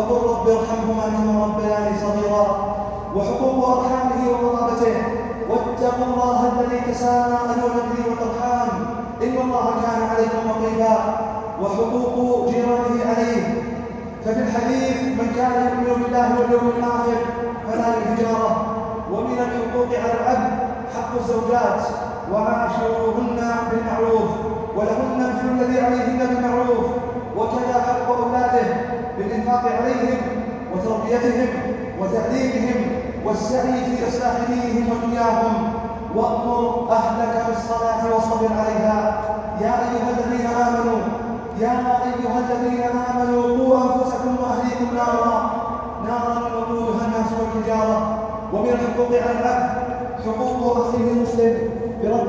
وقل رب ارحمهما كما ربياني صغيرا. وحقوق أرحامه وقرابته واتقوا الله الذي تساءلون به والأرحام. إن الله كان عليكم رقيبا. وحقوق جيرانه عليه. ففي الحديث من كان يؤمن بالله واليوم الآخر فلا الهجاره ومن الحقوق على العبد حق الزوجات. وعاشروهن بالمعروف. ولهن مثل الذي عليهن بالانفاق عليهم وتربيتهم وتعليمهم والسعي في اصلاح دينهم ودنياهم وأمر أهلك بالصلاة واصطبر عليها. يا أيها الذين آمنوا يا أيها الذين آمنوا قوا أنفسكم وأهليكم نارا. نارا وقودها الناس والحجارة. ومن الحقوق على العبد حقوق أخيه المسلم. برب